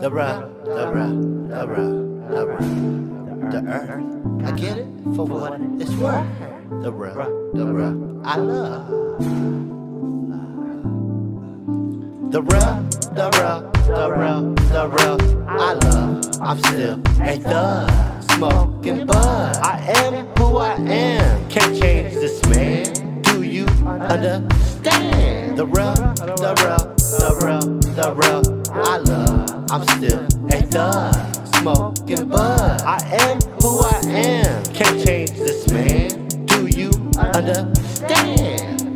the real, the real, the real, the real, the earth. I get it for what it's worth. The real, the real, I love. The real, the real, the real, the real, I love. I'm still a thug, smoking bud. I am who I am. Can't change this man. Do you understand? The real, the real, the real, the real, I love. I'm still a thug, smoking bud. I am who I am. Can't change this man. Do you understand?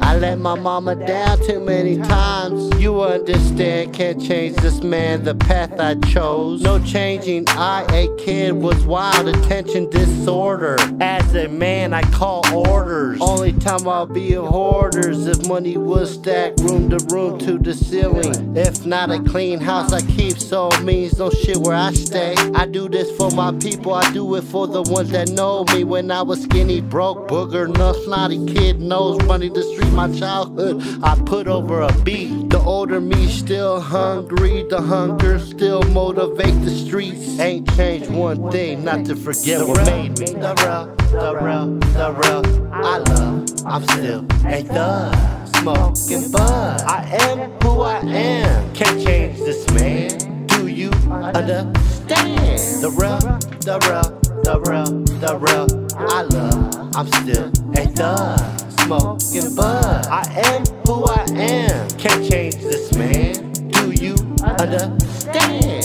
I let my mama down too many times. You understand, can't change this man, the path I chose. No changing, I, a kid, was wild, attention disorder. As a man, I call orders. Only time I'll be a hoarders if money was stacked room to room to the ceiling. If not a clean house I keep, so means no shit where I stay. I do this for my people, I do it for the ones that know me. When I was skinny, broke, booger, no snotty kid knows running the street my childhood. I put over a beat. The older me still hungry. The hunger still motivate the streets. Ain't changed one thing, not to forget what made me. The real, the real, the real. I love. I'm still a thug, smoking bud. I am who I am. Can't change this man. Do you understand? The real, the real, the real, the real. I love. I'm still a thug smoking bud. I am who I am. Can't change this man. Do you understand?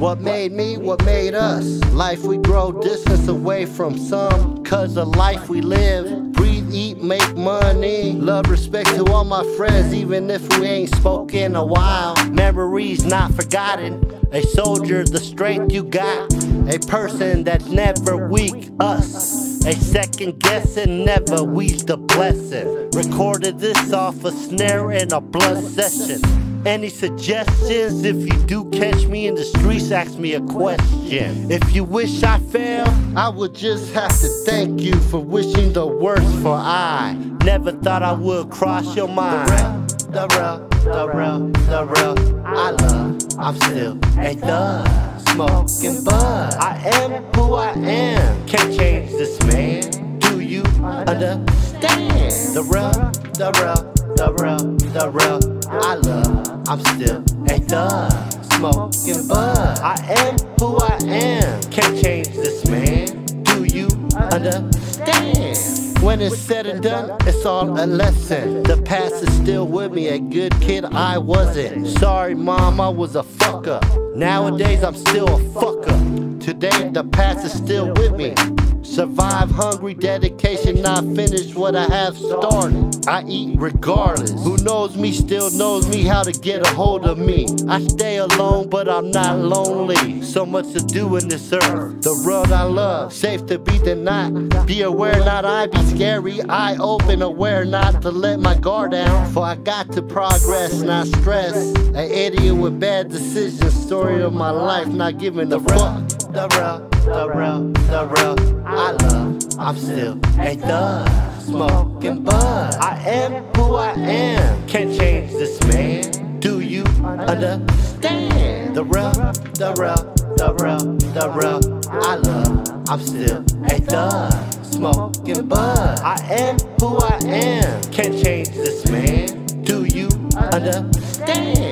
What made me, what made us? Life we grow distance away from some. Cause the life we live. Breathe, eat, make money. Love, respect to all my friends, even if we ain't spoken a while. Memories not forgotten. A soldier, the strength you got. A person that's never weak, us. A second guessing, never we's the blessing. Recorded this off a snare and a blunt session. Any suggestions? If you do catch me in the streets, ask me a question. If you wish I failed, I would just have to thank you for wishing the worst for I. Never thought I would cross your mind. The real, the real, I love. I'm still a thug smoking bud. I am who I am. Can't change this man. Do you understand? The real, the real, the real, the real. I love. I'm still a thug. Smoking bud. I am who I am. Can't change this man. Do you understand? When it's said and done, it's all a lesson. The past is still with me, a good kid I wasn't. Sorry, mom, I was a fucker. Nowadays, I'm still a fucker. Today, the past is still with me. Survive hungry, dedication, not finish what I have started. I eat regardless. Who knows me still knows me how to get a hold of me. I stay alone, but I'm not lonely. So much to do in this earth. The world I love, safe to be denied. Be aware, not I be scary. I open, aware not to let my guard down. For I got to progress, not stress. An idiot with bad decisions. Story of my life, not giving a fuck. The real, the real, the real. I love. I'm still a thug, smoking bud. I am who I am. Can't change this man. Do you understand? The real, the real, the real, the real. I love. I'm still a thug, smoking bud. I am who I am. Can't change this man. Do you understand?